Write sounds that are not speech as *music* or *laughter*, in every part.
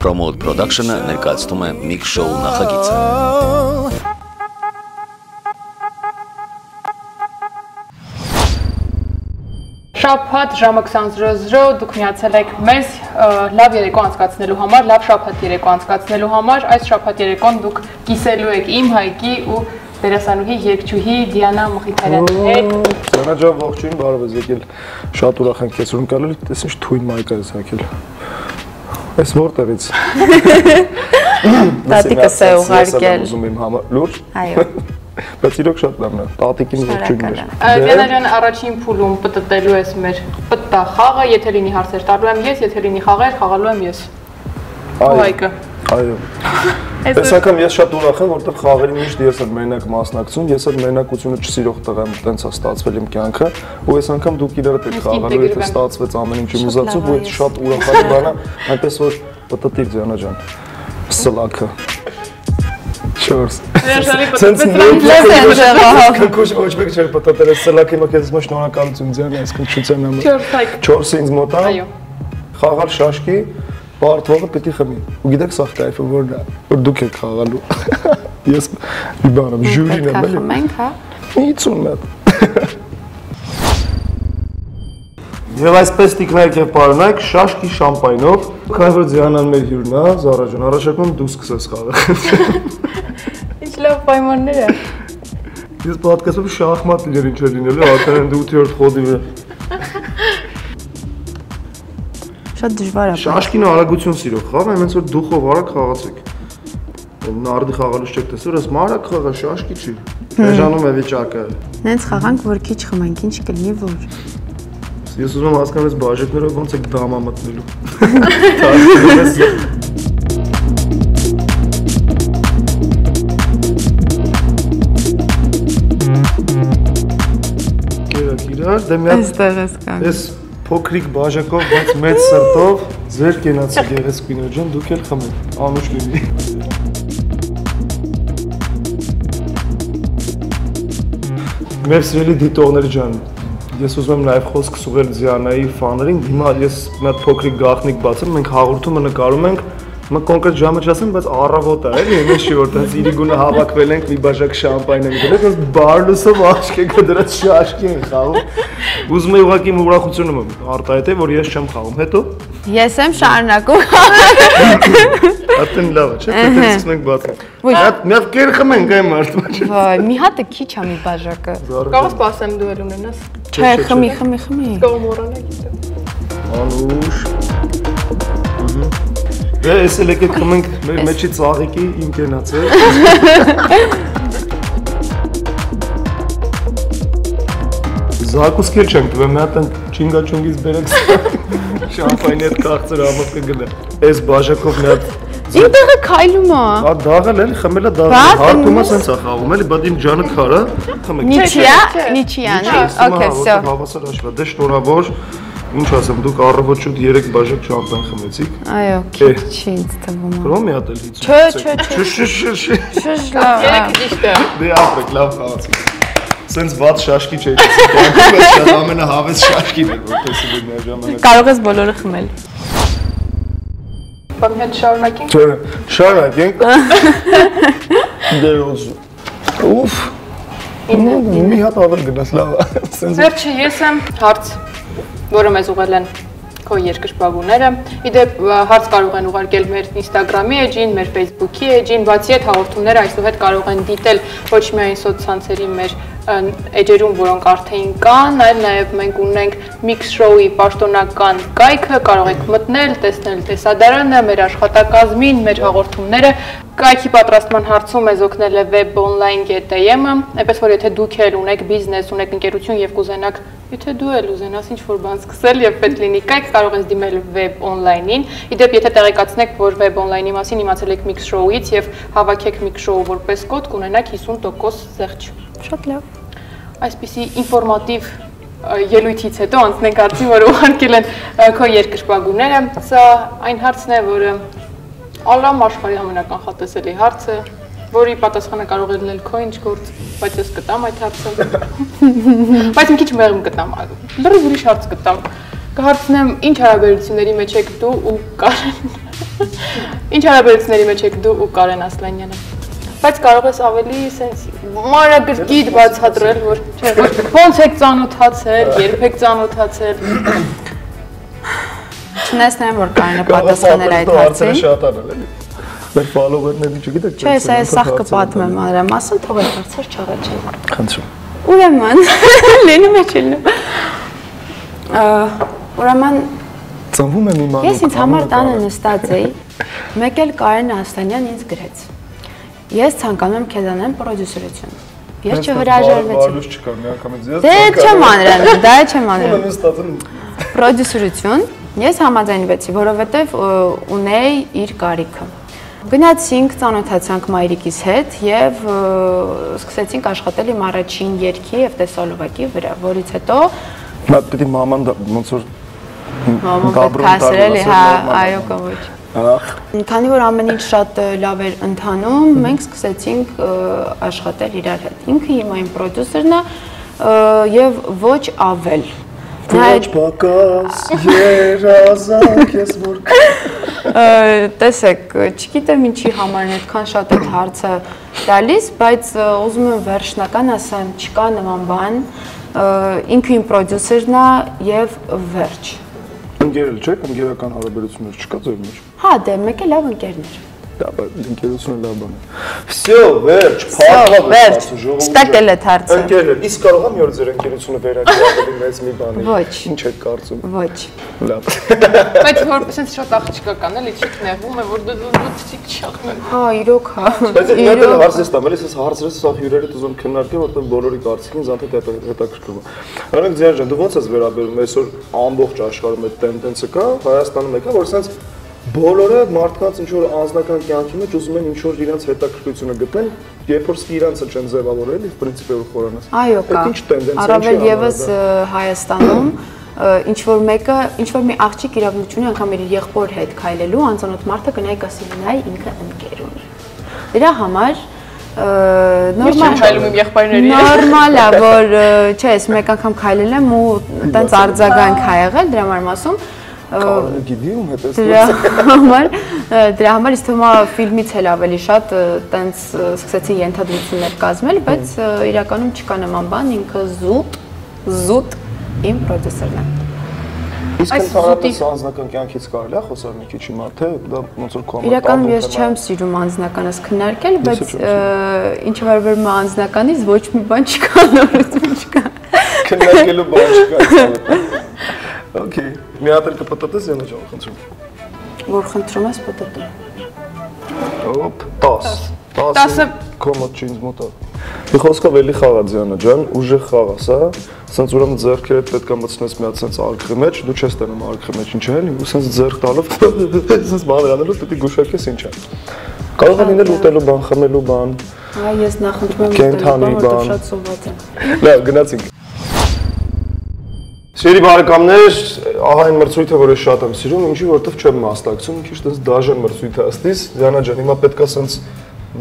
Promote Production-ը ներկայացնում է Mix Show նախագիծը։ Շաբաթ ժամը 20:00 դուք միացել եք մեզ լավ երեկո անցկացնելու համար, լավ շաբաթ երեկո անցկացնելու համար։ Այս շաբաթ երեկոն դուք կիսելու եք իմ Հայկի ու դերասանուհի երկչուհի Դիանա Մխիթարյանի հետ։ Սանա ջան, ողջույն, բարև եք եկել։ Շատ ուրախ ենք քեզ գալու, տես ինչ թույն մայկա ես հակել։ Այս որտեղից։ Տատիկս է ուղարկել։ Ուզում եմ համար լուրջ։ Այո։ *laughs* Բայց իրոք շատ լավն է։ Տատիկին ողջույն էր։ Դիանա ջան, առաջին փուլում պտտելու ես մեր պտտա խաղը, եթե լինի հարցեր տալու եմ ես, եթե լինի խաղեր, խաղալու եմ ես։ Հայկը։ Այո։ Այս անգամ ես շատ ուրախ եմ, որովհետև խաղերի միշտ ես եմ մենակ մասնակցում, ես այդ մենակությունը չսիրող տղա եմ, տենց է ստացվել իմ կյանքը, ու այս անգամ դուք իրարդ եք խաղալու, եթե ստացվեց ամեն ինչ իմ ուզածով, ու այդ շատ ուրախալի բան է, այնպես որ պտտիր Ձյանա ջան։ Սլակը։ Չորս։ Սենց պտտվեց։ Լես են ջղահ։ Քուշ ոչ մեկ չէր պատտել սլակի մոտ ես ոչ շնորհակալություն ձյան այս քնչության համար։ Չորս 4-ը ինձ մոտ է։ Այո։ Խաղալ շաշկի, բարդվողը պիտի խմի։ Ու գիտեք սա կայֆը որն է, որ դուք եք խաղալու։ *laughs* Ես մի բան եմ, ժյուրին եմ էլի։ Մենք հա։ 50 մատ։ Եվ այսպես տիկնայք եւ պարոնայք շաշկի շամպայնով, քանի որ Ձյանան մեր հյուրն է, Զարա առաջարկում դու սկսես խաղալ։ *laughs* Ինչ լավ պայմաններ է։ Ես պատկասում շախմատ լիներ ինչ է լինելու, արդեն դու 8-րդ խոդի վրա։ Շատ դժվար է։ Շաշկին արագություն սիրող խաղ, այնպես որ դուխով արագ խաղացեք։ Նարդի խաղալուց չեք տեսել, ես մարակ խաղա շաշկի չի։ Դեժանում է վիճակը։ Նենց խաղանք, որ քիչ խմենք, ինչ կլինի որ։ Ես ուզում եմ հասկանալ բաժետներով ոնց եք դամա մտնելու։ *laughs* իրար, դե մի հատ Այստեղ ես կան։ Ես փոքրիկ բաժակով, բայց մեծ սրտով ձեր կենացի գեղեցկին ջան, դուք էլ խմեք։ Անուշ լինի։ Մեր սիրելի դիտողներ ջան, ես ուզում եմ նաև խոսք սուղել Ձիանայի ֆաներին։ Հիմա ես մի հատ փոքրիկ գաղտնիք բացեմ, մենք հաղորդումը նկարում ենք Մը կոնկրետ ժամը չասեմ, բայց առավոտը էլի, իմեն չի որ տես իրիգունը հավաքվել ենք մի բաժակ շամպայն են գրել, ես բարլուսով աչքեքը դրած շաշկի են խաղում։ Ուզում եի ուղղակի ուրախությունը արտահայտել, որ ես չեմ խաղում։ Հետո Ես եմ շարունակում։ Ատեն լավ է, չէ՞, դեռ սկսում ենք բացել։ Ոչ, մի հատ կեր խմենք այն մարդը։ Վայ, մի հատը քիչ է մի բաժակը։ Կարող սպասեմ դու էլ ունենաս։ Չէ, խմի, խմի, խմի։ Կարող մոռանա գիտեմ։ Անուշ։ Ահա։ Դե ես էլ եկեք խմենք մեր մեջի ծաղիկի իմ կենացը։ Զակուսկել չենք տվել, մի հատ են չինգաչունգից բերեք շամպայնի հետ քաղցր ամոթ կգնա։ Այս բաժակով մի հատ Ինտեղը քայլում է։ Հա դաղել էլի, խմելա Բա, դաղել։ Հարթումը դե սենց է խաղում էլի, բայց իմ ջանը քարա, խմեք։ Նիչիա, նիչիան։ Okay, so։ Հավասար հաշվա։ Դե շնորհավոր։ Ինչ ասեմ, դուք առավոտ շուտ 3 բաժակ շամպայն խմեցիք։ Այո, քիչ ինձ թվում։ Կրոմ մի հատ էլ հից։ Չէ, չէ, չէ։ Շշ շշ շշ։ Շշ լավ։ է։ Երեքը ճիշտ է։ Դե ապրեք, լավ խաղացիք։ Սենց ված շաշկի չէի տեսել։ Կյանքում ես շատ ամենահավես շաշկին էր, որ տեսել եմ մեր ժամանակ։ Կարող ես բոլորը խմել։ Բամ հետ շարունակենք։ Չէ, շարունակենք։ Դե ոս։ Ուֆ։ Մի հատ ավել գնաց լավ։ Սենց Վերջը ես եմ հարց, որը մեզ ուղղել են քո երկրպագուները։ Իդեպ հարց կարող են ուղարկել մեր Instagram-ի էջին, մեր Facebook-ի էջին, բացի այդ հաղորդումները այսուհետ կարող են դիտել ոչ միայն սոցցանցերի մեր էջերում, որոնք արդեն կան, այլ նաև մենք ունենք Mix Show-ի պաշտոնական կայքը, կարող եք մտնել, տեսնել տեսադարանը, մեր աշխատակազմին, մեր հաղորդումները։ Կայքի պատրաստման հարցում մեզ օգնել է webonline.am-ը, այնպես որ եթե դուք էլ ունեք բիզնես, ունեք ընկերություն եւ կուզենաք Եթե դու էլ ուզենաս ինչ-որ բան սկսել եւ պետք լինի կայք, կարող ես դիմել web online-ին։ Իդեպ եթե տեղեկացնեք, որ web online-ի մասին իմացել եք Mix Show-ից եւ հավաքեք Mix Show որպես կոդ, կունենաք 50% զեղչ։ Շատ լավ։ Այսպիսի ինֆորմատիվ ելույթից հետո անցնենք հարցին, որ ուղարկել են քո երկրպագուները։ Սա այն հարցն է, որը Ալլամ աշխարհի ամենականխատեսելի հարցը, որի պատասխանը կարող է լինել քո ինչ գործ, բայց ես կտամ այդ հարցը։ *laughs* Բայց մի քիչ մեղմ կտամ։ Լրիվ ուրիշ հարց կտամ։ Կհարցնեմ, ինչ հարաբերությունների մեջ եք դու ու Կարեն։ *laughs* Ինչ հարաբերությունների մեջ եք դու ու Կարեն Ասլանյանը։ Բայց կարող ես ավելի սենց մանրագրգիտ բացատրել, որ չէ, որ ոնց եք ծանոթացել, երբ եք ծանոթացել։ Չնայած որ Կարենը պատասխանել այդ հարցերը հարցին։ շատ անել էլի։ Մեր ֆոլովերները չգիտեք։ Չէ, սա է սախ կպատմեմ մանրամասն, թող այդ հարցեր չառաջեն։ Խնդրում։ Ուրեմն, *laughs* լինում է չլինում։ Ա, Ուրեմն Ծնվում եմ իմանալու։ Ես ինձ համար տանը նստած էի, մեկ էլ Կարեն Աստանյան ինձ գրեց։ Ես ցանկանում եմ քեզ անեմ պրոդյուսերություն։ Ես չհրաժարվեցի։ Բարուս չկա, մի անգամից ես։ Դե չեմ անրան, դա չեմ անրան։ Ուրեմն ստացել Պրոդյուսերություն ես համաձայնվեցի, որովհետև ունեի իր կարիքը։ Գնացինք, ծանոթացանք մայրիկիս հետ եւ սկսեցինք աշխատել իմ առաջին երկի եւ տեսալովակի վրա, որից հետո Մա պիտի մաման ոնց որ մաման ասել էլի, տալու, հա, մաման, այո կամ ախ Քանի որ ամեն ինչ շատ լավ էր ընթանում, մենք սկսեցինք աշխատել իրար հետ։ Ինքը հիմա իմ պրոդյուսերն է եւ ոչ ավել։ Ոչ պակաս երազանք ես որ *laughs* տեսեք, չգիտեմ ինչի համար այդքան շատ այդ հարցը տալիս, բայց ուզում եմ վերջնական ասեմ, չկա նման բան, ինքը իմ պրոդյուսերն է եւ վերջ։ ընկերել չեք, ընկերական հարաբերություններ չկա ձեր մեջ։ Հա, դե մեկ է լավ ընկերներ։ Դա բայց ընկերությունը լավ բան է։ Всё, վերջ, Всё, փակավ վերջ, ստակել այդ հարցը։ Ընկերներ, իսկ կարող եմ որ ձեր ընկերությունը վերագրավել մեծ մի բանի։ Ոչ։ Ինչ եք կարծում։ Ոչ։ Լավ։ Բայց որ սենց շատ աղջիկա կան, էլի չիկ նեղվում է, որ դու դու չիկ չախմեն։ Հա, իրոք հա։ Բայց այդ մետը Իրոք։ հարցը ստամ, էլի ես հարցրես սա հյուրերդ ուզում քննարկել, որտեղ բոլորի կարծիքին զանթեթ հետաքրքրում է։ Օրինակ Ձիան ջան, դու ո՞նց ես վերաբերում այսօր ամբողջ աշխարհում այդ տենդենսը կա, Հայաստանում եկա, որ սենց բոլորը մարդկանց ինչ որ անձնական կյանքի մեջ ուզում են ինչ որ իրենց հետաքրքրությունը գտնեն, երբ որ սկի իրանցը չեն ձևավորել, ի պրինցիպե որ խորանաս։ Այո, կա։ ինչ տենդենսիա է, Առավել եւս Հայաստանում ինչ որ մեկը, ինչ որ մի աղջիկ իրավունք ունի անգամ իր եղբոր հետ քայլելու, անծանոթ մարդը կնայի կասի նայ ինքը ընկեր ունի։ Դրա համար նորմալ հայլում իմ եղբայրների հետ։ Նորմալ է, որ չէ, ես մեկ անգամ քայլել եմ ու տենց արձագանք ա եղել, դրա համար եմ ասում, ը, Կարողը գիտի ում հետ ես Դրա համար դրա համար ինձ թվում է ֆիլմից էլ ավելի շատ տենց ը, սկսեցին ենթադրություններ կազմել, բայց իրականում չկա նման բան, ինքը զուտ զուտ իմ պրոդյուսերն է։ Իսկ ընդհանրապես անձնական կյանքից կարելի է խոսալ մի քիչ հիմա, թե դա ոնց որ կոմենտ Իրականում ես չեմ սիրում անձնականս քննարկել, բայց ինչ վերաբերում է անձնականից ոչ մի բան չկա, *laughs* նորություն չկա։ քննարկելու բան չկա։ *laughs* Okay, մի հատ էլ կպտտես յանը ջան, խնդրում։ Որ խնդրում ես պատտում։ Ոպ, 10։ 10 Տասը- կոմոդ չի ինձ մոտ։ Մի խոսքով էլի խաղա Ձյանը ջան, ուժեղ խաղա սա։ Սենց ուրեմն ձեռքերդ պետք է մտցնես մի հատ սենց արկղի մեջ, դու չես տանում արկղի մեջ, ինչ է էլի, ու սենց ձեռք տալով *laughs* սենց բաներ անելով պետք է գուշակես ինչ է։ Կարող է լինել ուտելու բան, խմելու բան։ Հա, ես նախընտրում եմ ուտելու բան, որտեղ շատ սոված եմ։ Լավ, գնացինք։ Սիրելի բարեկամներ, ահա այն մրցույթը, որը շատ եմ սիրում, ինչի որովհետև չեմ մասնակցում, քիչ դες դաժան մրցույթ է ըստիս։ Զիանա ջան, հիմա պետքա սենց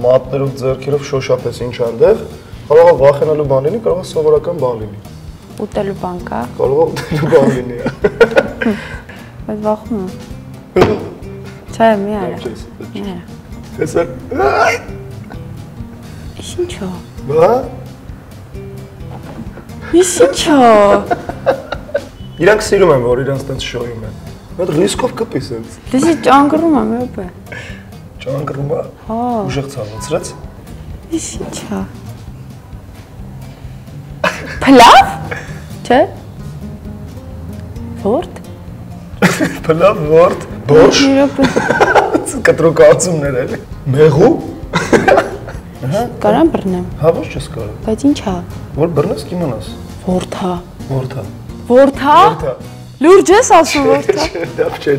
մատներով, ձեռքերով շոշափես ինչ այնտեղ։ Կարող է վախենալու բան լինի, կարող է սովորական բան լինի։ Ուտելու բան կա, Կարող է ուտելու բան լինի։ բայց վախում եմ։ Չէ, մի արա։ Մի արա։ Հեսա։ Ինչո՞։ Բա։ Ինչո՞։ Իրանք սիրում են, որ իրանք այդպես շոյում են։ Այդ ռիսկով կպիս էս։ Դեսի ճանգռում եմ, ոպե։ Ճանգռում է։ Հա։ Ուժեղ ցավացրած։ Ինչա։ Փլավ։ Չէ։ Որդ։ Փլավ որդ։ Բոշ։ Կտրուկացումներ էլի։ Մեղու։ Հա։ Կարամ բռնեմ։ Հա, ոչ չես կարող։ Բայց ինչա։ Որ բռնես կիմանաս։ Որթա։ Որթա։ Որթա։ Լուրջ ես ասում որթա։ Դա չէ։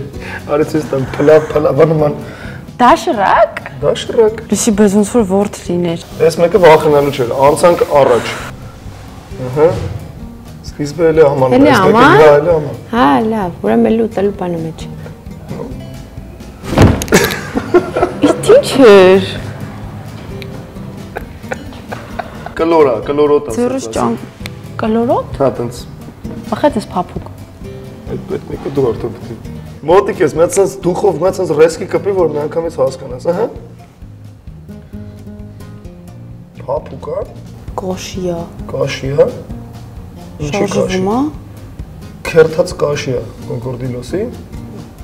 Արեցես տան փլավ փլավանման Դաշրակ։ դաշրակ։ Լսի բայց ոնց որ որթ լիներ։ Այս մեկը վախենալու չէր։ Անցանք առաջ։ Ահա։ Սկիզբը էլի աման։ Էլի այս մեկը դա էլի աման։ Հա, լավ, ուրեմն էլ ուտելու բանը մեջ։ Իսկ ինչ էր։ Կլորա, կլորոտա։ Ձեռս ճան կլորոտ։ Հա, տենց Ախա դες փափուկ։ այդ այդ մեկը դու արդեն պետք է Մոտիկ ես, մեծ sense դուխով, մեծ sense ռեսկի կպի, որ միանգամից հասկանաս, ահա։ Փափուկա, Կոշիա։ կաշիա։ Ինչի կաշի։ Քերթած կաշիա, կոնկորդիլոսի,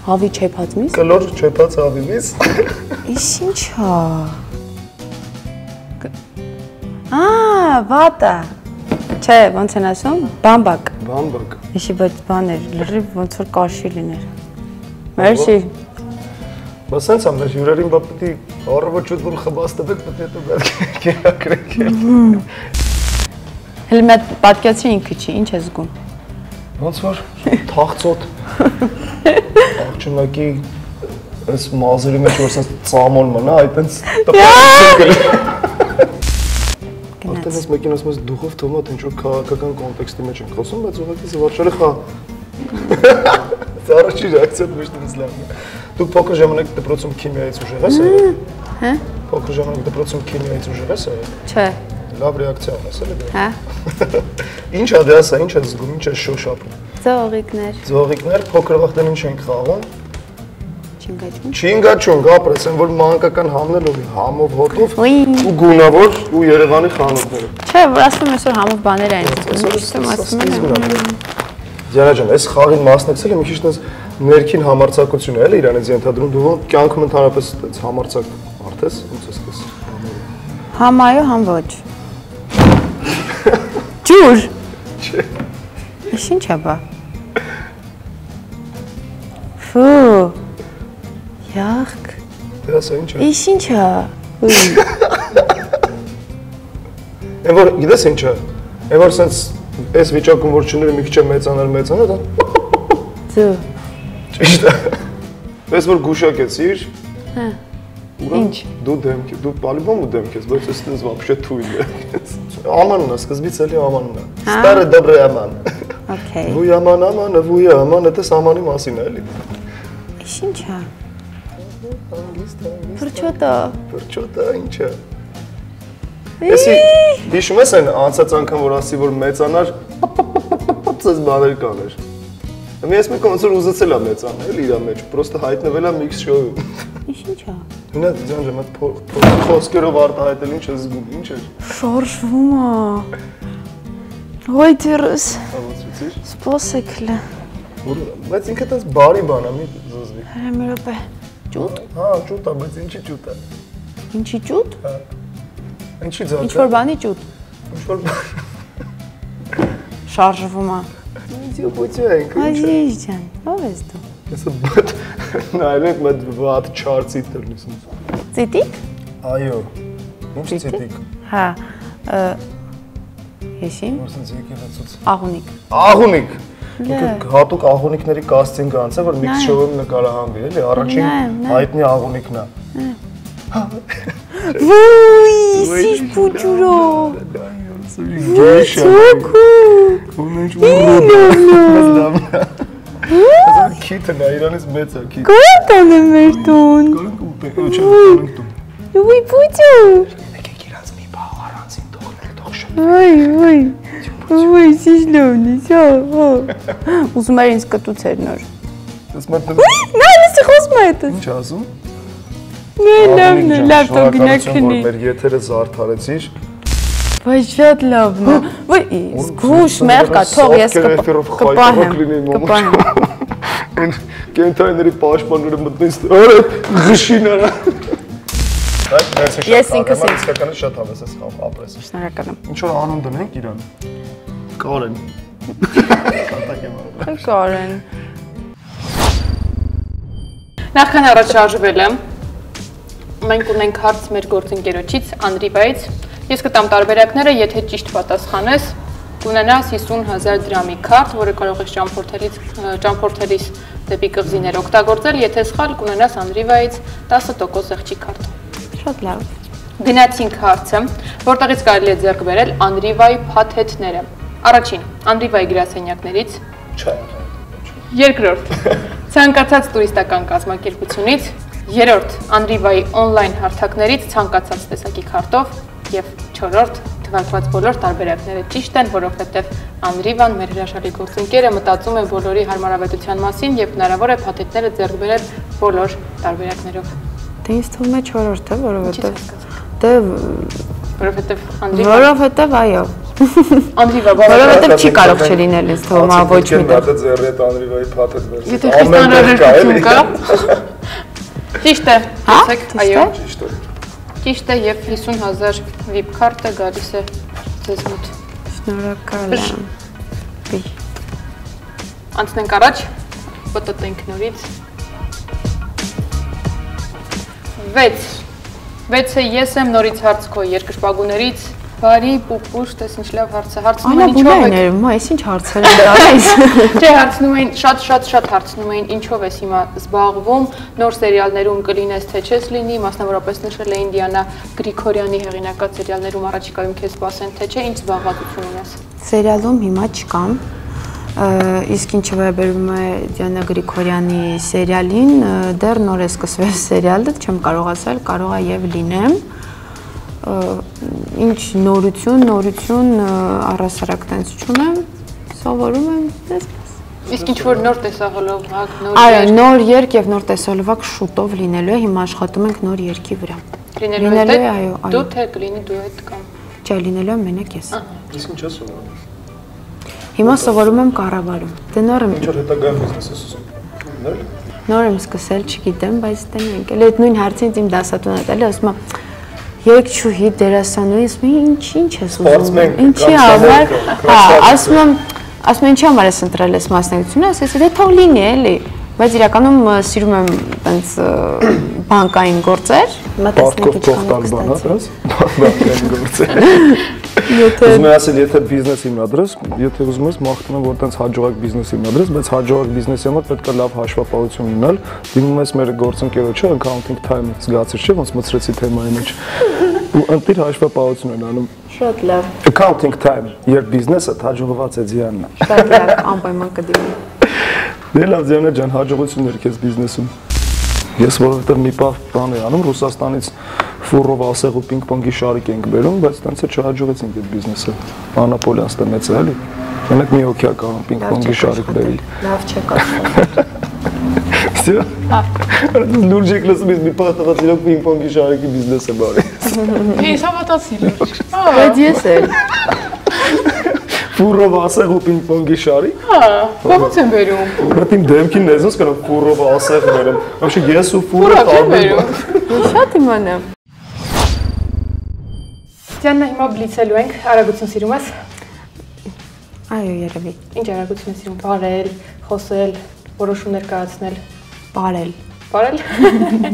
Հավի չեփած միս։ կլոր չեպած ավիմից։ Իս ինչա։ Ա, վատա։ Չէ, ոնց են ասում։ Բամբակ։ Բամբակ։ Իշի բայց բաներ, լրիվ ոնց որ կաշի լիներ։ Մերսի։ Բա սենց ամ մեր հյուրերին բա պետք է առավոտ շուտ որ խբաստվեք պետք է պետք *laughs* կերակրեք։ Հələ մեծ պատկացի ինքը չի, ինչ է զգում։ Ոնց որ թաղծոտ աղջնակի այս մազերի մեջ որ սենց ծամոն մնա, այտենց տպավորություն կլի։ Գնաց։ այս մեկին ասում ես դուխով է ինչ որ քաղաքական կոնտեքստի մեջ ենք խոսում, բայց ուղղակի զվարճալի խա։ Դա առաջի ռեակցիան միշտ ինձ լավն է։ Դու փոքր ժամանակ դպրոցում քիմիայից ուժեղ ես եղել։ Հա։ Փոքր ժամանակ դպրոցում քիմիայից ուժեղ ես եղել։ Չէ։ Լավ ռեակցիա ունես էլի դա։ Հա։ *laughs* Ինչ ա դե ասա, ինչ է զգում, ինչ է շոշափում։ Ձողիկներ։ Ձողիկներ փոքր վախտեն ինչ ենք խաղում։ Չինգաչուն։ Չինգաչունգ, ապրես, են որ մանկական համն էլ ունի, համով, հոտով ու գունավոր ու Երևանի խանութները։ Չէ, որ ասում եմ այսօր համով բաներ զգում։ Ինչու՞ ասում եմ։ Դիանա ջան, այս խաղին մասնակցել եմ մի քիչ տես ներքին համարցակություն է, էլի իրանից ենթադրում դու ո՞նց կյանքում ընդհանրապես տես համարցակ մարդ ես, ոնց ես կես։ Համ այո, համ ոչ։ Ջուր։ Չէ։ ինչ է բա։ Ֆու։ Յախք։ Դե ասա ինչ է։ Ինչ ինչ է։ Ուի։ Այն որ գիտես ինչ է։ Այն որ սենց այս վիճակում որ չները մի քիչ է մեծանալ, մեծանալ, դա Ձու։ ճիշտ է։ Պես որ գուշակեցիր, Հա։ Ուրեմն Ինչ։ Դու դեմք, դու по-любому դեմք ես, բայց ես вообще թույլ է։ Ամանն է, սկզբից էլի ամանն է։ Հա։ Старый добрый aman։ Okay։ Վույ աման, ամանը, վույ աման, դա ամանի մասին է էլի։ Ինչ ինչ է։ Անգլիստ, անգլիստ։ Փրչոտո։ Փրչոտը ինչ է։ Էսի հիշում ես այն անցած անգամ որ ասի որ մեծանար ծես բաներ կաներ։ Մի ես մեկ ոնց որ ուզեցել է մեծանել իր մեջ, պրոստը հայտնվել է mix show-ում։ Ինչ ինչ է։ Հինա ձյան ջան, այդ խոսքերով արտահայտել ինչ է զգում, ինչ է։ Շորժվում է։ Ոյ դերս։ Հավացուցիր։ Սպոսեկլը։ Բայց ինքը տես բարի բան է, մի զզվի։ Հրամերոպե։ Ճուտ։ Հա, ճուտ է, բայց ինչի ճուտ է։ Ինչի ճուտ։ Ինչի ձած։ Ինչ որ բանի ճուտ։ ինչ որ Շարժվում է։ ինչ է։ Ազիզ ջան, ո՞վ ես դու։ Ես բդ նայեք մդ վատ չարցի դրնես։ Ծիտիկ։ Այո։ Ինչ ցիտիկ։ Հա։ Եսին։ Որսից եկեղեցուց։ Աղունիկ։ Աղունիկ։ Ինքը հատուկ աղունիկների կաստինգ անց է, որ միքս շոուում նկարահանվի, էլի, առաջին հայտնի աղունիկն է։ Ոյ, սիշ փուջուրո։ Գեշա։ Ունենք ուռոդ։ Դա քիթն է, իրանից մեծ է քիթ։ Կորտան է մեր տուն։ Գորենք ու պեկը չէ, գորենք դու։ Ոյ փուջուր։ Եկեք իրանց մի բաղ առանցին թողնել, թող շփ։ Ոյ, ոյ։ Ոյ, է, սա։ Ուզում էր ինձ կտուցեր նոր։ Դες մտնում։ Նա լսի խոսում է դա։ Ինչ ասում։ Նե լավն է, լավ թող գնա Շնորհակալություն, քնի։ մեր եթերը զարդարեցիր։ Բայց շատ լավն է։ Ոյ, զգուշ մեղ կա, թող ես կպահեմ։ Կպահեմ։ *laughs* Այն կենթայիների պաշտպանները մտնես, արա ղշին արա։ Այդ դերս է Ես ինքս ինձ։ Իսկականը շատ հավես ես խաղ ապրես։ Շնորհակալ եմ։ Ինչ որ անուն դնենք իրան։ Կարեն։ Կատակ եմ արել։ Կարեն։ Նախքան առաջ շարժվելը մենք ունենք հարց մեր գործընկերոջից Անդրիվայից։ Ես կտամ տարբերակները, եթե ճիշտ պատասխանես, կունենաս 50000 դրամի քարտ, որը կարող ես ճամփորդելից ճամփորդելիս դեպի կղզիներ օգտագործել, եթե սխալ կունենաս Անդրիվայից 10% եղջի քարտ։ Շատ լավ։ Գնացինք հարցը, որտեղից կարելի է ձեռք բերել Անդրիվայի փաթեթները։ Առաջին, Անդրիվայի գրասենյակներից, Չէ։ Երկրորդ՝ ցանկացած տուրիստական կազմակերպությունից, երրորդ՝ Անդրիվայի on-line հարթակներից ցանկացած տեսակի քարտով եւ չորրորդ՝ թվարկված բոլոր տարբերակները ճիշտ են, որովհետև Անրիվան մեր հրաշալի գործընկերը մտածում է բոլորի հարմարավետության մասին եւ հնարավոր է փաթեթները ձեռք բերել բոլոր տարբերակներով։ Դե ինձ թվում է 4-րդը, Ինչի՞ որովհետեւ հասկացա։ դե Որովհետև Անրիվան որովհետեւ այո, *laughs* Անրիվա որովհետեւ չի կարող չլինել ինձ թվում է ոչ մի տեղ։ Դա ձեռի հետ Անրիվայի փաթեթ վերցրել։ Եթե քրիստոնեություն կա։ Ճիշտ է, Հա? ասեք, Ճիշտ այո։ Ճիշտ է։ Ճիշտ է եւ 50000 VIP քարտը գալիս է ձեզ մոտ։ Շնորհակալ եմ։ Բի։ Անցնենք առաջ, պատտենք նորից։ 6 6-ը ես եմ նորից հարց քո երկրպագուներից։ Բարի պուպուշ, տես ինչ լավ հարց է։ Հարցնում են ինչով եք։ մա այս ինչ հարցեր են տալիս։ Չէ, հարցնում էին, շատ շատ շատ հարցնում էին, ինչով ես հիմա զբաղվում, նոր սերիալներում կլինես թե չես լինի, մասնավորապես նշել էին Դիանա Գրիգորյանի հեղինակած սերիալներում առաջիկայում քեզ սպասեն, թե չէ, ինչ զբաղվածություն ունես։ Սերիալում հիմա չկամ։ Իսկ ինչը վերաբերում է Դիանա Գրիգորյանի սերիալին, դեռ նոր է սկսվել սերիալը, չեմ կարող ասել, կարող է եւ լինեմ։ Ինչ նորություն, նորություն առասարակ տենց չունեմ, սովորում եմ դեսպես։ Իսկ ինչ որ նոր տեսաղոլովակ, նոր Այո, երգ նոր երկ եւ նոր տեսոլվակ շուտով լինելու է, հիմա աշխատում ենք նոր երկի վրա։ լինելու է, է, այո, այո։ Դու թե կլինի դուետ կամ Չէ, լինելու եմ մենակ ես։ Իսկ ինչ ես ուզում։ Հիմա սովորում եմ կառավարում։ Դե նոր եմ Ինչ որ հետագայում բիզնես ես ուզում։ Նել։ Նոր եմ սկսել, չգիտեմ, բայց տենենք։ Էլ այդ նույն հարցին իմ դասատունը տալի, ասում է երգչուհի դերասանուհի, ասում եմ ինչ ինչ ես ուզում։ Ինչի համար։ Հա, ասում եմ, ասում եմ ինչի համար ես ընտրել ես մասնակցությունը, ասեցի դե թող լինի էլի։ Բայց իրականում սիրում եմ այնց բանկային գործեր, մտածնեք ինչքան կստացի։ Բանկային գործը։ *laughs* Եթե Ուզում եմ ասել, եթե բիզնես հիմնադրես, եթե ուզում ես մաղթում եմ, որ տենց հաջողակ բիզնես հիմնադրես, բայց հաջողակ բիզնեսի համար պետք է լավ հաշվապահություն ունենալ։ Դիմում ես մեր գործընկերոջը accounting time զգացիր չէ, ոնց մցրեցի թեմայի մեջ։ Ու ընտիր հաշվապահություն են անում։ շատ լավ, Accounting time, երբ բիզնեսը հաջողված է ձյանն։ շատ լավ, անպայման կդիմեմ։ Դե լավ ձյանա ջան, հաջողություններ քեզ բիզնեսում։ Ես որովհետև մի բան բան եմ անում Ռուսաստանից ֆուրով ասեղու պինգ-պոնգի շարիկ ենք բերում, բայց տենց է չհաջողեցինք այդ բիզնեսը։ Անապոլյան ստե մեծ է, էլի։ Մենակ մի հոգի կարող պինգ-պոնգի շարիկ բերի։ Լավ չեք աշխատել։ Всё։ Լուրջ եք լսում, ես մի բան տված իրոք պինգ-պոնգի շարիկի բիզնես է բարի։ Ես հավատացի լուրջ։ Բայց ես էլ Ֆուրով ասեղու պինգ-պոնգի շարիկ։ Հա, ո՞ց են բերում։ Բայց իմ դեմքին նեզոս կարող ֆուրով ասեղ բերեմ։ Вообще ես ու ֆուրը Ուրա չեն տարբեր բերում։ շատ իմանամ։ Դիանա հիմա բլիցելու ենք, արագություն սիրում ես։ Այո, երևի։ Ինչ արագություն ես սիրում, բարել, խոսել, որոշումներ կայացնել։ Բարել։ Բարել։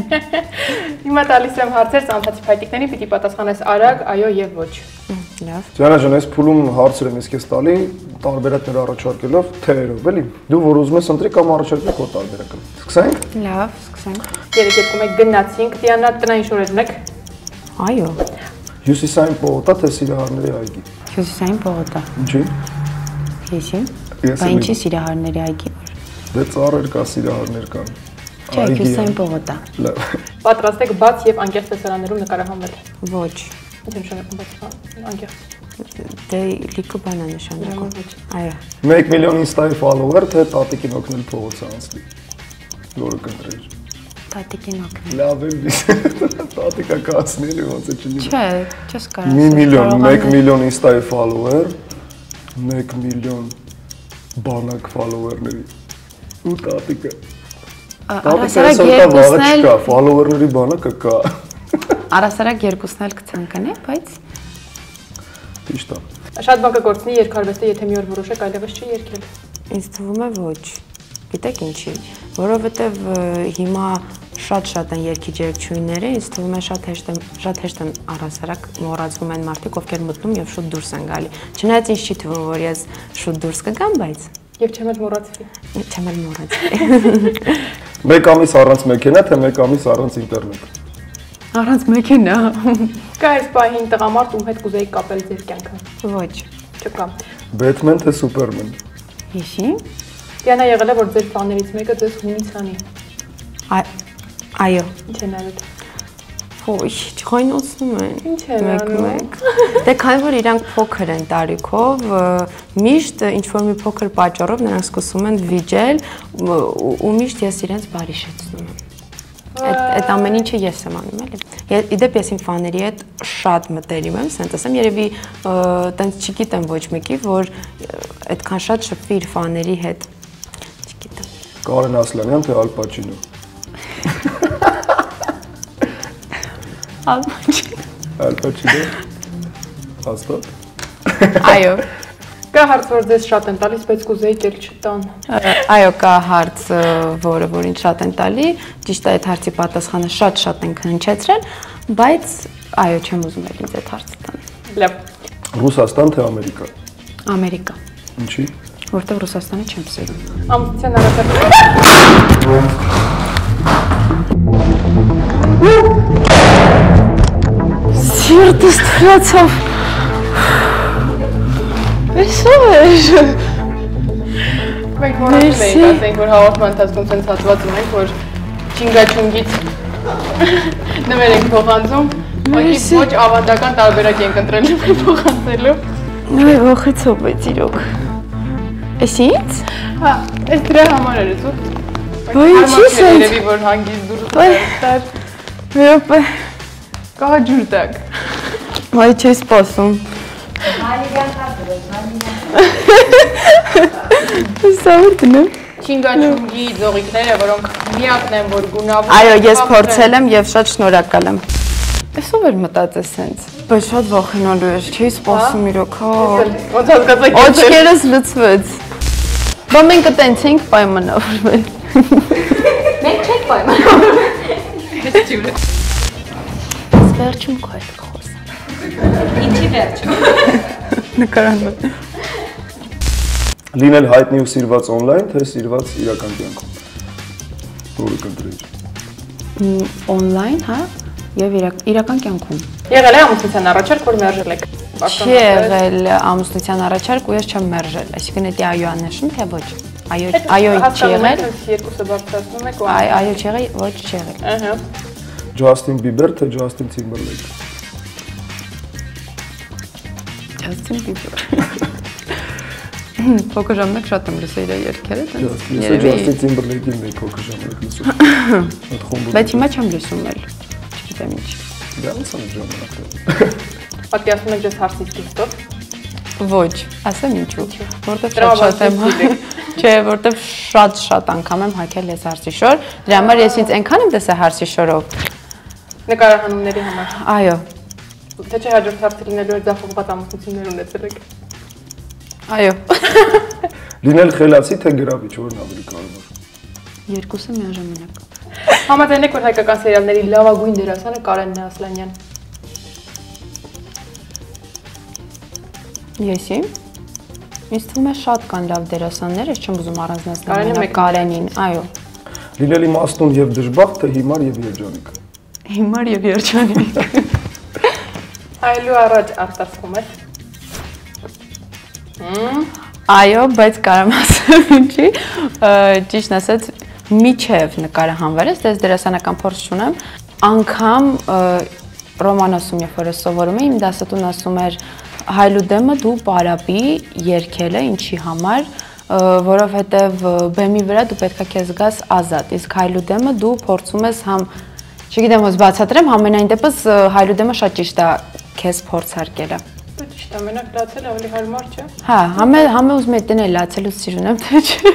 *laughs* Հիմա տալիս եմ հարցեր ծանոթացի փայտիկներին, պիտի պատասխանես արագ, այո եւ ոչ։ Լավ։ Ջանա ջան, այս փուլում հարցեր եմ ես քեզ տալի, տարբերակներ առաջարկելով թեերով, էլի։ Դու որ ուզում ես ընտրի կամ առաջարկի քո տարբերակը։ Սկսենք։ Լավ, սկսենք։ Երեք երկու մեկ գնացինք, Դիանա տնային շորեր ունեք։ Այո։ Հյուսիսային պողոտա թե Սիրահարների այգի։ Հյուսիսային պողոտա։ Ինչի։ Հեսի։ Ես Բա եմ ինչի սիրահարների այգի։ Դե ծառեր կա Սիրահարներ կան։ Չէ, հյուսիսային պողոտա։ Լավ։ Պատրաստ եք բաց եւ անկեղծ տեսարաններում նկարահանվել։ Ոչ։ Ինչ նշանակում բաց անկեղծ։ Դե լիքը բան է նշանակում։ Այո։ 1 միլիոն Insta-ի follower թե տատիկին օգնել փողոցը անցնի։ Որը կընտրեիր։ Տատիկին օգնել։ Լավ է։ Տատիկա կացնի, ոնց է չլինի։ Չէ, չես կարող։ Մի միլիոն, Կարող 1 անես- միլիոն Insta-ի follower, 1 միլիոն բանակ follower-ների։ Ու տատիկը։ Տատիկը կա, վաղը երկուսն էլ չկա, follower-ների բանակը կա։ առասարակ երկուսն էլ կցանկանե, բայց Ճիշտ է։ Շատ բան կգործնի երկարվեստը, եթե մի օր որոշեք այլևս չի երկել։ ինձ թվում է ոչ։ Գիտեք ինչի, որովհետև հիմա շատ-շատ են երկիչ երգչուհիները, ինձ թվում է շատ հեշտ են շատ հեշտ են առասարակ մոռացվում են մարդիկ, ովքեր մտնում եւ շուտ դուրս են գալի։ Չնայած ինձ չի թվում, որ ես շուտ դուրս կգամ, բայց Եվ չեմ էլ մոռացվի։ չեմ էլ մոռացել։ *laughs* Մեկ ամիս առանց մեքենա, թե մեկ ամիս առանց ինտերնետ։ Առանց մեքենա։ *laughs* Կա այս պահին տղամարդ ում հետ կուզեի կապել ձեր կյանքը։ Ոչ։ Չկա։ Բեթմեն թե Սուպերմեն։ Հիշի։ Դիանա եղել է որ ձեր ֆաներից մեկը ձեզ հունից անի։ Այո։ Ինչ են արել։ Ոյ, չխայնացնում են։ Ինչ են անում։ Մեկ-մեկ։ Դե քանի որ իրանք փոքր են տարիքով, միշտ ինչ որ մի փոքր պատճառով նրանք սկսում են վիճել ու միշտ ես իրենց բարիշեցնում եմ։ Այդ այդ ամեն ինչը ես եմ անում, էլի։ Իդեպ ես իմ ֆաների հետ շատ մտերիմ եմ, ասենք ասեմ, երևի տենց չգիտեմ ոչ մեկի, որ այդքան շատ շփվի իր ֆաների հետ։ Չգիտեմ։ Կարեն Ասլանյան թե Ալ Պաչինո։ *laughs* Ալբանջի։ Ալ Պաչինո։ Հաստատ։ Այո։ Կա հարց որ ձեզ շատ են տալիս, բայց կուզեի դել չտան։ Այո, կա հարց, որը որ ինձ շատ են տալի, ճիշտ է այդ հարցի պատասխանը շատ-շատ են քննչեցրել, բայց այո, չեմ ուզում էլ ինձ այդ հարցը տան։ Լավ։ Ռուսաստան թե Ամերիկա։ Ամերիկա, Ինչի։ որտեղ Ռուսաստանը չեմ սիրում։ Ամուսնության առաջարկը *laughs* Սիրտս թրացավ։ Էսով է։ մենք մոռացել Մերսի։ էինք, ասենք որ հաղորդման ընթացքում ցենց հատված ունենք, որ չինգաչունգից *laughs* նվեր ենք փոխանցում, Մերսի։ ոչ ավանդական տարբերակ ենք ընտրել նվեր փոխանցելու։ Նույն ողեցով է ծիրոք։ Էս ինչ։ Հա, այս դրա համար էր զուտ։ Ոյ, ինչի՞ սենց։ Երևի որ հանգիստ դուրս տար Մերոպե։ կա ջուր տակ։ Ոյ, չի սպասում։ Սավր դնեմ։ Չինգաչունգի ձողիկները, որոնք միակն են, որ գունավոր Այո, ես փորձել եմ եւ շատ շնորհակալ եմ։ Էսով էր մտածես սենց։ Բայց շատ ողջունալու էր, չի սպասում իրոք, հա։ Ոնց հասկացա Օջքերս լցվեց։ Բա մենք կտենց ենք պայմանավորվել։ Մենք չենք պայմանավորվել։ Ես ջուրը։ Վերջում քո հետ խոսա։ Ինչի վերջ։ Նկարանը։ Լինել հայտնի ու սիրված on-line թե սիրված իրական կյանքում։ Որը կընտրեի։ Օնլայն, հա, եւ իրակ- իրական կյանքում։ Եղել է ամուսնության առաջարկ, որ մերժել եք։ Չի եղել ամուսնության առաջարկ ու ես չեմ մերժել, այսինքն դա այո աննշում թե ոչ։ Այո, այո չի եղել։ Երկուսը բարձրացնում եք ու Այ այո չի եղել, ոչ չի եղել։ Ահա։ Ջասթին Բիբեր թե Ջասթին Թիմբերլեյք։ Justin Bieber։ Փոքր ժամանակ շատ եմ լսել իր երգերը, տենց ես Ջասթին Թիմբերլեյքին մեկ փոքր ժամանակ լսում։ Այդ խումբը։ բայց հիմա չեմ լսում էլ։ Չգիտեմ ինչ։ դա ոնց է ժամանակը։ Պատկերացնում եք ձեզ հարցից դուրսով։ Ոչ, ասեմ ինչու։ Որտեվ Դրա շատ շատ եմ *laughs* Չէ, որտեվ շատ շատ անգամ եմ հակել ես հարսի շոր։ Դրա համար ես ինձ այնքան եմ տեսա հարսի շորով։ Նկարահանումների համար։ Այո, Թե չէ հաջորդ հարցը լինելու էր ձախողված ամուսնություններ ունեցել եք։ այո։ Լինել խելացի թե գրավիչ, որն ավելի կարևոր։ Երկուսը միաժամանակ։ Համաձայն եք, որ հայկական սերիալների լավագույն դերասանը Կարենն է Ասլանյան։ Եսի։ Ինձ թվում է շատ կան լավ դերասաններ, ես չեմ ուզում առանձնացնել Կարենին, այո։ Լինել իմաստուն եւ դժբախտ թե հիմար եւ երջանիկ։ Հիմար եւ երջանիկ։ Այլու առաջ արտասվում եք։ Այո, բայց կարամ ասեմ *laughs* ինչի, ճիշտ ասած, միչև նկարահանվելս, դες դերասանական փորձ ունեմ, անգամ ը, ռոման ասում երբ որ սովորում էի, իմ դասատուն ասում էր հայլու դեմը դու պարապի երկել է ինչի համար, որովհետև բեմի վրա դու պետքա քեզ զգաս ազատ, իսկ հայլու դեմը դու փորձում ես համ Չգիտեմ ոնց բացատրեմ, համենայն դեպս ը, հայլու դեմը շատ ճիշտ է քեզ փորձարկելը։ ճիշտ ամենակ լացել ավելի հարմար չէ։ Հա, համը համը ուզում եմ տնել լացելուց սիրուն եմ թե չէ։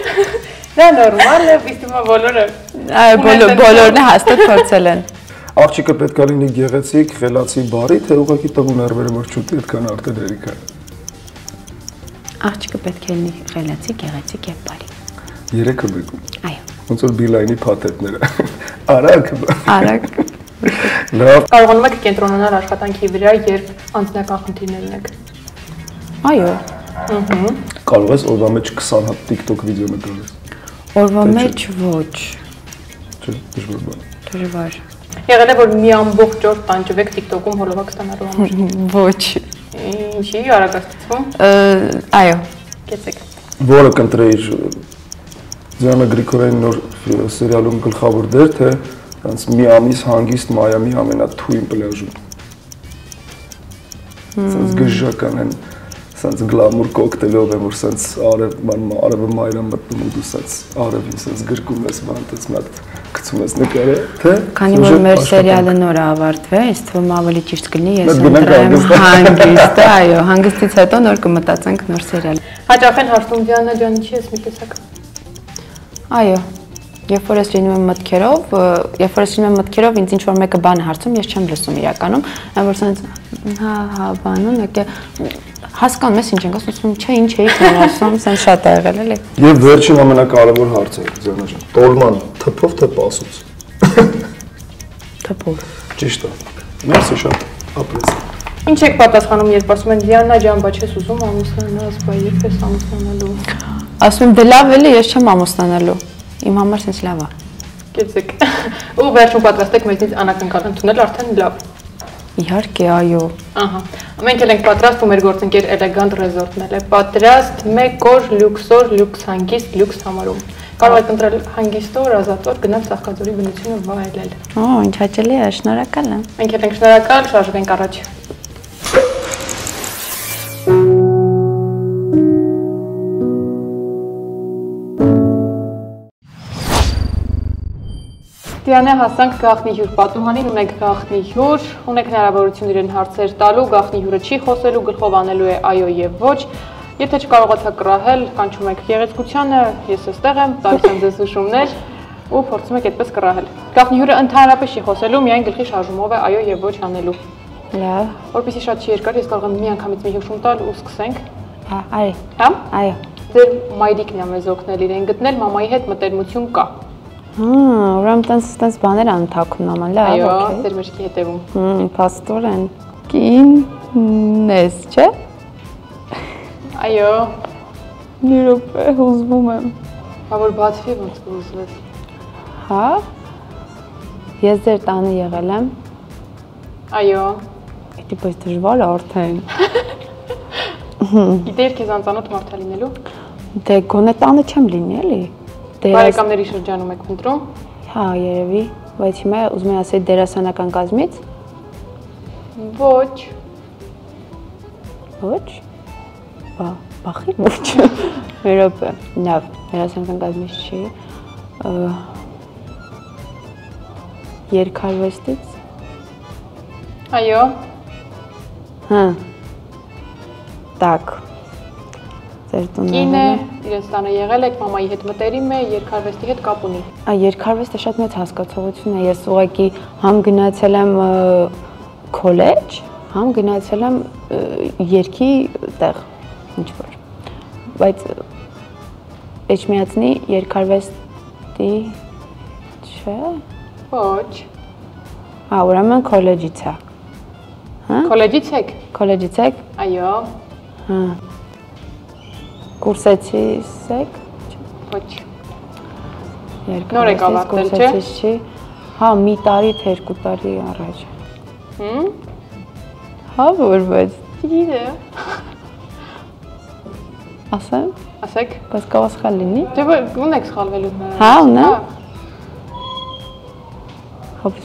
Դա նորմալ է, իսկ հիմա բոլորը Այո, բոլոր բոլորն է հաստատ փորձել են։ Աղջիկը պետք է լինի գեղեցիկ, խելացի, բարի, թե ուղղակի տղու ներվերը որ չուտի, այդքան արտադրելիք է։ Աղջիկը պետք է լինի խելացի, գեղեցիկ եւ բարի։ Երեքը բեկում։ Այո։ Ոնց որ Բիլայնի փաթեթները։ *laughs* Արագ։ Արագ։ Լավ, կարողանում եք կենտրոնանալ աշխատանքի վրա, երբ անձնական խնդիրներ ունեք։ Այո։ կարող ես օրվա մեջ 20 հատ TikTok վիդեո նկարել։ Օրվա մեջ ոչ, Չէ, դժվար բան։ դժվար։ Եղել է որ մի ամբողջ օր տանջվեք TikTok-ում հոլովակ ստանալու համար։ *laughs* Ոչ։ Ինչի արագացվում։ Ը, Այո։ Կեցեք։ Որը կընտրեիր Ձյանը Գրիգորյանի նոր սերիալում գլխավոր դեր, թե Սենց մի ամիս հանգիստ Մայամի ամենաթույն պլաժում։ Սենց գժական են, սենց գլամուր կոկտեյլով եմ, որ սենց արև, արևը մայրը մտնում ու դու սենց արևին սենց գրկում ես, բան տես մի հատ գցում ես նկարը, թե Քանի որ մեր սերիալը նոր է ավարտվել, ինձ թվում ավելի ճիշտ կլինի ես ընտրեմ հանգիստը, այո, հանգստից հետո նոր կմտածենք նոր սերիալ։ Հաճախ են հարցնում Դիանա ջան, ինչի ես մի տեսակ։ Այո։ Երբ որ ես լինում եմ մտքերով, երբ որ ես լինում եմ մտքերով, ինձ ինչ որ մեկը բան հարցում, ես չեմ լսում իրականում, այն որ սենց հա հա բանուն եկե հասկանում ես ինչ ենք ասում, չէ, ինչ էի դեռ ասում, սենց շատ ա եղել էլի։ Եվ վերջին ամենակարևոր հարցը, Զանա ջան, տոլման թփով թե պասուց։ *laughs* Թփով։ Ճիշտ է։ Մերսի շատ ապրես։ Ինչ եք պատասխանում, երբ ասում են Դիանա ջան, բա չես ուզում ամուսնանաս, բա երբ ես ամուսնանալու։ Ասում եմ դե լավ էլի, ես չեմ ամուսնանալու։ Իմ համար սենց լավ է։ Կեցեք։ Ու վերջում պատրաստ եք մեզնից անակնկալ ընդունել արդեն լավ։ Իհարկե, այո։ Ահա։ Մենք էլ ենք պատրաստ ու մեր գործընկեր Elegant Resort-ն էլ է պատրաստ մեկ օր լյուքսոր, լյուքս հանգիստ, լյուքս համարում։ Կարող եք ընտրել հանգիստոր, ազատոր, գնալ Սախկազորի բնությունը վայելել։ Օ, ինչ հաճելի է, շնորհակալ եմ։ Մենք էլ ենք շնորհակալ, շարժվենք առաջ։ Դիանե հասանք գախնի հյուր պատուհանին, ունեք գախնի հյուր, ունեք հնարավորություն իրեն հարցեր տալու, գախնի հյուրը չի խոսելու, գլխով անելու է այո եւ ոչ։ Եթե չկարողացաք կռահել, կանչում եք գեղեցկությանը, ես էստեղ եմ, տալիս եմ ձեզ հուշումներ ու փորձում եք այդպես կռահել։ Գախնի հյուրը ընդհանրապես չի խոսելու, միայն գլխի շարժումով է այո եւ ոչ անելու։ Լավ։ Որպեսզի շատ չի երկար, ես կարող եմ մի անգամից մի հուշում տալ ու սկսենք։ Ա, Արի։ Հա։ Այո։ Ձեր մայրիկն է մեզ օգնել իրեն գտնել, մամայի հետ մտերմություն կա։ Հա, ուրեմն տենց տենց բաներ ան թաքուն աման, լավ, Այո, օքեյ։ ձեր մեջքի հետևում։ Հմ, փաստորեն։ Կինես, չէ։ Այո, Մի րոպե հուզվում եմ։ բա որ բացվի ոնց կուզվես։ Հա։ Ես ձեր տանը եղել եմ։ Այո։ Դե բայց դժվար է արդեն։ Գիտեիր քեզ անծանոթ մարդ է լինելու։ Դե գոնե տանը չեմ լինի, էլի։ Բարեկամների շրջանում եք փնտրում։ Հա, երևի, բայց հիմա ուզում եմ ասել դերասանական կազմից։ Ոչ։ Ոչ։ Բա, բախի ոչ։ *laughs* Մի րոպե։ Լավ, դերասանական կազմից չի։ Ա, Երկարվեստից։ Այո։ Հա։ Так։ Ձեր տունը։ Կին է, իրենց տանը եղել եք, մամայի հետ մտերիմ է, երկարվեստի հետ կապ ունի։ Ա երկարվեստը շատ մեծ հասկացողություն է։ Ես ուղղակի համ գնացել եմ քոլեջ, համ գնացել եմ երկի տեղ, ինչ որ։ Բայց Էջմիածնի երկարվեստի չէ։ Ոչ։ Ա ուրեմն քոլեջից է։ Քոլեջից եք։ Քոլեջից եք։ Այո։ Հա։ Կուրսեցի եք։ Ոչ։ Երկարվեստից ավարտել, չէ՞։ չի։ Հա, մի տարի թե երկու տարի առաջ։ Հմ։ Հա, որ բայց Գիտե։ ասեմ, Ասեք։ բայց կարող սխալ լինի։ Դե որ ունեք սխալվելու հնարավորություն։ Հա, ունեմ։ Հոբ։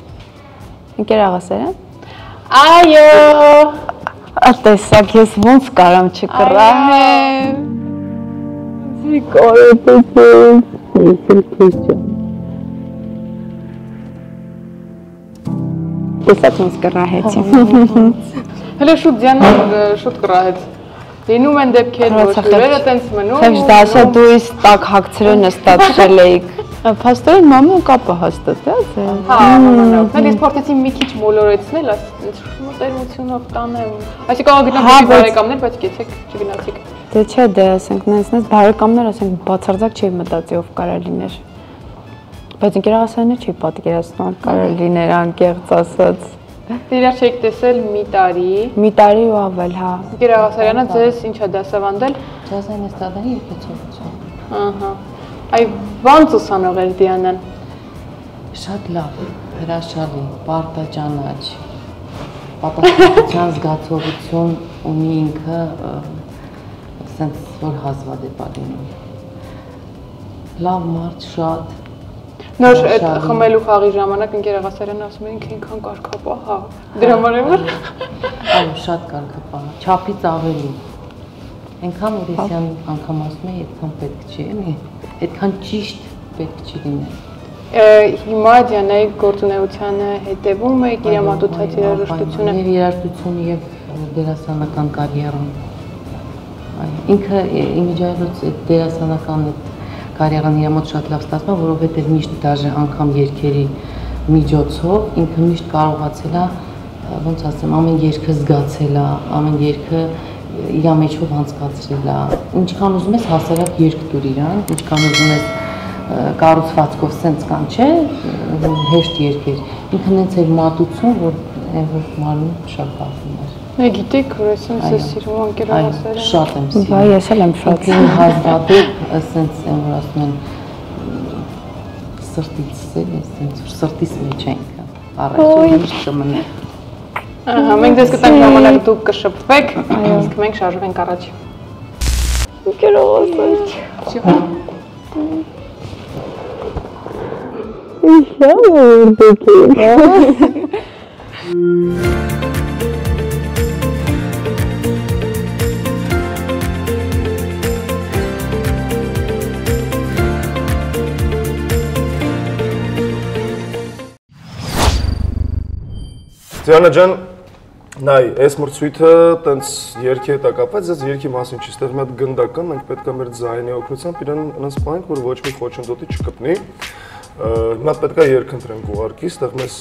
Ընկեր աղասերը։ Այո։ Ատեսակ ես ոնց կարամ չկռահեմ։ Չի կարոտեցես։ Ես էլ քեզ ջան։ Տեսած ոնց կռահեցի։ *laughs* Հələ շուտ ձյանը շուտ կռահեց։ Լինում են դեպքեր, որ հյուրերը տենց մնում։ Խեջ դասա դու իս տակ հագցրել նստածել էիք։ Փաստորեն մամուն կապը հաստատած է։ Հա, մաման օգնել, ես փորձեցի մի քիչ մոլորեցնել, այս մոտերմությունով տանեմ։ Այսինքն կարող Հա, բարեկամներ, բայց գեցեք, չգնացիք։ Դե չէ, դե ասենք, նենց նենց բարեկամներ, ասենք, բացարձակ չի մտածի ով կարա լիներ։ Բայց ընկերասաններ չի պատկերացնում, ով կարա լիներ անկեղծ ասած։ Դե իրար չեք տեսել մի տարի։ Մի տարի ու ավել, հա։ Գեր Աղասարյանը ձեզ ինչա դասավանդել։ Ջազային էստրադայի երկեցողություն։ Ահա։ Այ ո՞նց ուսանող էր Դիանան։ Շատ լավ, հրաշալի, պարտաճանաչ։ Պատասխանատվության զգացողություն ունի ինքը, ասենց որ հազվադեպ է լինում։ Լավ մարդ շատ, Նոր այդ խմելու խաղի ժամանակ ընկերեղասարան ասում են ինքան կարկապա, հա։ Դրա համար Այո, շատ կար կպահ։ Չափից ավելի։ Այնքան որ իսյան անգամ ասում եմ, այդքան պետք չի, էլի։ Այդքան ճիշտ պետք չի լինել։ հիմա Դիանայի գործունեությանը հետևում եք իր մատուցած երաժշտությունը։ Եվ երաժշտությունը եւ դերասանական կարիերան։ ինքը իմիջայլոց դերասանական կարիերան իր մոտ շատ լավ ստացվում, է, որովհետեւ միշտ դաժե անգամ երկերի միջոցով ինքը միշտ կարողացել է ոնց ասեմ, ամեն երկը զգացել է, ամեն երկը իր մեջով անցկացրել է։ Ինչքան ուզում ես հասարակ երկ դուր իրան, ինչքան ուզում ես կառուցվածքով սենց կան, չէ, հեշտ երկեր։ Ինքն հենց էր մատուցում, որ այն որ մարմին շատ բախում էր։ Նա գիտեք, որ ես ինձ Այո։ սիրում Այո, ընկերեղասարան։ շատ եմ սիրում։ ես էլ եմ շատ։ Ինքն հազվադեպ ասենց են որ ասում են սրտից էլ ասենց որ սրտից մեջ է ինքը։ Առաջ միշտ կմնա։ Ահա, մենք դες կտանք ժամանակ դուք կշփվեք, իսկ մենք շարժվենք առաջ։ Ընկերողասար։ *laughs* Դիանա ջան, նայ, այս մրցույթը տենց երկի հետ է կապված, ես երկի մասին չի, ստեղ մի հատ գնդական, մենք պետք է մեր ձայնի օգնությամբ իրեն ընս պահենք, որ ոչ մի խոչընդոտի չկպնի։ Հիմա պետք է երկընտրենք ուղարկի, ստեղ մեզ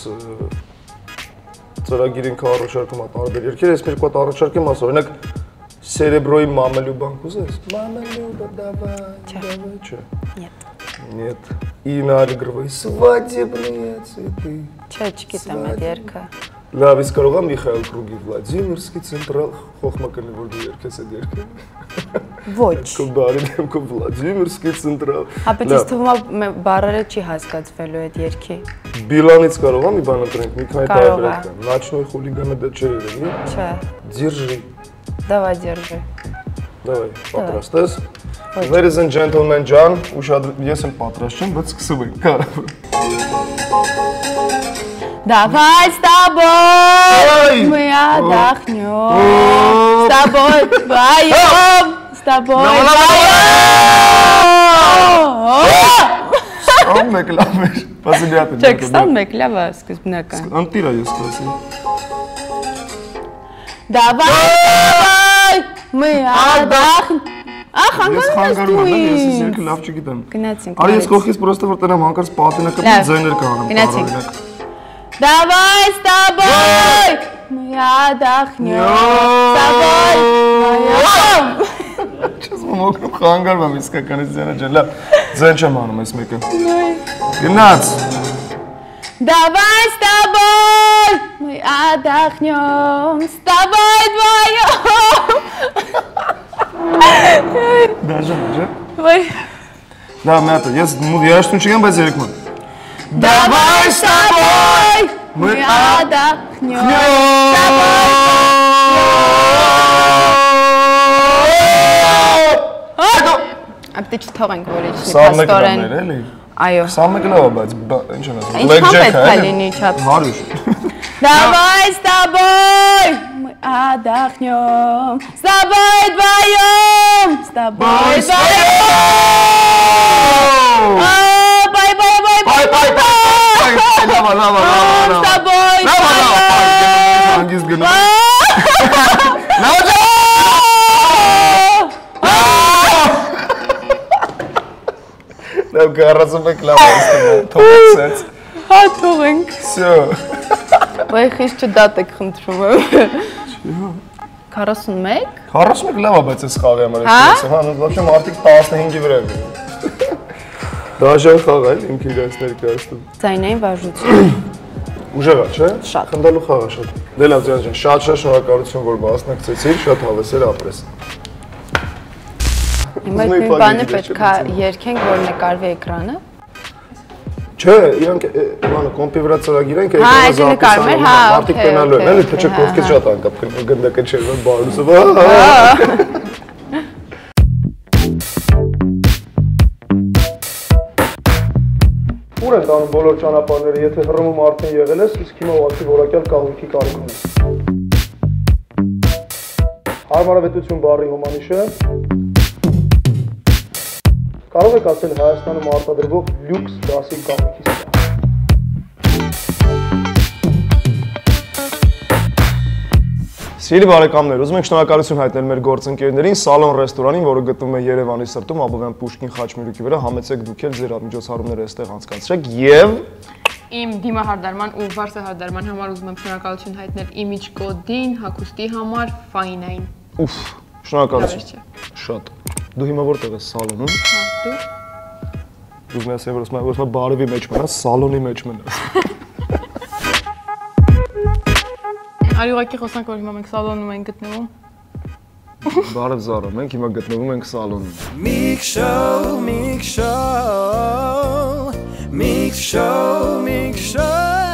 ծրագիր ինքը առաջարկում է տարբեր երկեր, ես մերկու հատ առաջարկեմ ասա, օրինակ Սերեբրոյի մամելու բանկ ուզես։ Մամելու դավայ, դավայ, չէ։ Нет։ Нет. И на Альгровой свадебные цветы. Чачки там, одерка. Լավ, իսկ կարող եմ Միխայել Կրուգի Վլադիմիրսկի ցենտրալ խոխմա կլինի որ դու երկես այդ երկը։ Ոչ։ Քո բարի դեմքով Վլադիմիրսկի ցենտրալ։ Ապետ ինձ թվում է մե- բառերը չի հասկացվելու այդ երգի։ Բիլանից կարող եմ մի բան ընտրենք, մի քանի Կարող է։ տարբերակ կան։ Ночной хулиган это չէ երևի։ Չէ։ Держи։ Давай держи։ Давай, պատրաստ ես։ Ladies and gentlemen, ջան, ուշադր ես եմ պատրաստ չեմ, բայց սկսում ենք։ Կարա։ Давай с тобой мы отдохнем. С тобой вдвоем. С тобой вдвоем. Ամ մեկ լավ է։ Բասիլիատը։ Չէ, 21 լավ է սկզբնական։ Անտիրա ես կասի։ Давай с тобой мы отдохнем. Ախ, Ես անգամ խանգարում եմ, ես ես ես երկը լավ չգիտեմ։ Գնացինք, Արի ես նայեց։ կողքից պրոստը որ տնամ հանկարծ պատինը կպի Լավ, ձայներ կանեմ։ գնացինք։ տարօրինակ։ Давай с тобой мы отдохнем. С тобой вдвоем. Չես մոքրում խանգարում եմ իսկականից ձայնը ջան։ Լավ, ձայն չեմ անում այս մեկը։ Գնաց։ Давай с тобой мы отдохнем. С тобой вдвоем. Դաժան, ջա։ Ой. Լավ, մի հատ, ես մուտ երաշտուն չգեմ, բայց երեք մոտ։ Давай с тобой мы Мы отдохнем. Ապտե չթողենք որ իջնի 21 փաստորեն։ լավներ էլի։ Այո։ 21 լավ է, բայց բա- ինչ եմ ասում։ Ինչքան Blackjack-ը, պետք է էլի։ լինի չափ։ 100։ Давай с тобой мы отдохнем. С тобой вдвоем. С тобой вдвоем. Լավ, լավ, լավ, С լավ։ тобой Լավ, լավ, вдвоем. հանգիստ գնում։ Լավ, ջան։ Լավ, գարացում եք լավ է, թողեցած։ Հա թողենք։ Всё։ Վայ խիստ չդատ եք խնդրում եմ։ 41 41 լավ է, բայց այս խաղի համար Հա? ես հա, вообще մարդիկ 15-ի վրա են։ Դաժան խաղ է, ինքը իրենց ներկայացնում։ ձայնային վարժություն։ *clears throat* Ուժեղ է, չէ՞։ Շատ։ Խնդալու խաղ է շատ։ Դե լավ, ձյան ջան, շատ-շատ շնորհակալություն, որ մասնակցեցիր, շատ հավես էր ապրես։ Հիմա մի բան բանը պետք է երկենք, որ նկարվի էկրանը։ Չէ, իրանք բանը կոմպի վրա ծրագիր են, Հա, այդ նկարում էր, հա, մարդիկ տենալու են, էլի թե չէ հա, կողքից հա։ շատ անկապ գնդակը չէր, բարուսը։ Ուր ենք անում բոլոր ճանապարհները, եթե հռոմում արդեն եղել ես, իսկ հիմա ուղղակի որակյալ կահույքի կարիք ունես։ Հարմարավետություն բառի հոմանիշը կարող եք ասել Հայաստանում արտադրվող լյուքս դասի կահույքի Սիրելի բարեկամներ, ուզում ենք շնորհակալություն հայտնել մեր գործընկերներին Salon ռեստորանին, որը գտնվում է Երևանի սրտում, Աբովյան Պուշկին խաչմերուկի վրա, համեցեք դուք էլ ձեր միջոցառումները այստեղ անցկացրեք եւ Իմ դիմահարդարման ու վարսը հարդարման համար ուզում եմ շնորհակալություն հայտնել image code-ին, հագուստի համար, fine-ային։ ուֆ, շնորհակալություն։ Շատ։ Դու հիմա որտեղ ես սալոնում։ Հա, դու Դու մեզ ես որ ասում ես բարևի մեջ մնաս, սալոնի մեջ մնաս։ *laughs* Արի ուղակի խոսանք որ հիմա մենք սալոնում ենք գտնվում։ Բարև Զարա, մենք հիմա գտնվում ենք սալոնում։ Mix show, mix show, mix show, mix show.